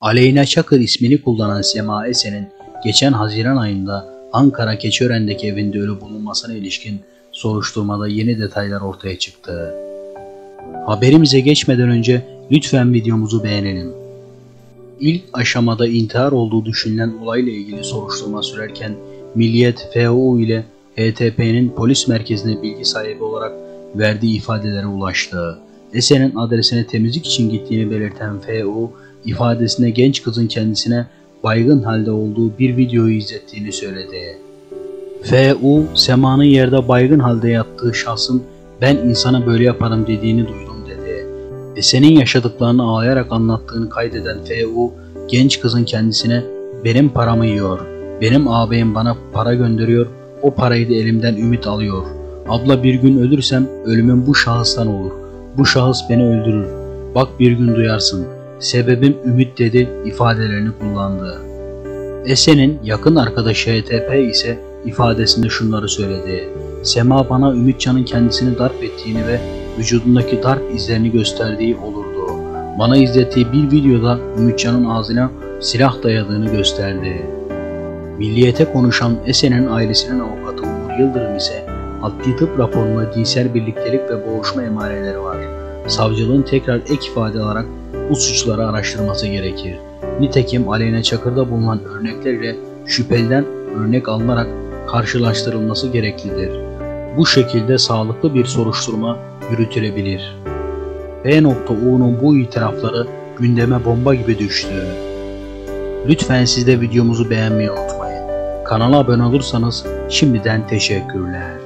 Aleyna Çakır ismini kullanan Sema Esen'in geçen Haziran ayında Ankara Keçiören'deki evinde ölü bulunmasına ilişkin soruşturmada yeni detaylar ortaya çıktı. Haberimize geçmeden önce lütfen videomuzu beğenelim. İlk aşamada intihar olduğu düşünülen olayla ilgili soruşturma sürerken Milliyet FO ile HTP'nin polis merkezine bilgi sahibi olarak verdiği ifadelere ulaştı. Esen'in adresine temizlik için gittiğini belirten FO, ifadesinde genç kızın kendisine baygın halde olduğu bir videoyu izlettiğini söyledi. FU, Sema'nın yerde baygın halde yattığı şahsın ben insana böyle yaparım dediğini duydum dedi. Esen'in yaşadıklarını ağlayarak anlattığını kaydeden FU, genç kızın kendisine benim paramı yiyor, benim ağabeyim bana para gönderiyor, o parayı da elimden ümit alıyor. Abla bir gün ölürsem ölümüm bu şahıstan olur. Bu şahıs beni öldürür. Bak bir gün duyarsın. Sebebim ümit dedi ifadelerini kullandı. Esen'in yakın arkadaşı HTP ise ifadesinde şunları söyledi. Sema bana Ümitcan'ın kendisini darp ettiğini ve vücudundaki darp izlerini gösterdiği olurdu. Bana izlettiği bir videoda Ümitcan'ın ağzına silah dayadığını gösterdi. Milliyete konuşan Esen'in ailesinin avukatı Uğur Yıldırım ise adli tıp raporunda cinsel birliktelik ve boğuşma emareleri var. Savcılığın tekrar ek ifade alarak bu suçları araştırması gerekir. Nitekim Aleyna Çakır'da bulunan örnekler ile şüpheliden örnek alınarak karşılaştırılması gereklidir. Bu şekilde sağlıklı bir soruşturma yürütülebilir. P.U'nun bu itirafları gündeme bomba gibi düştü. Lütfen siz de videomuzu beğenmeyi unutmayın. Kanala abone olursanız şimdiden teşekkürler.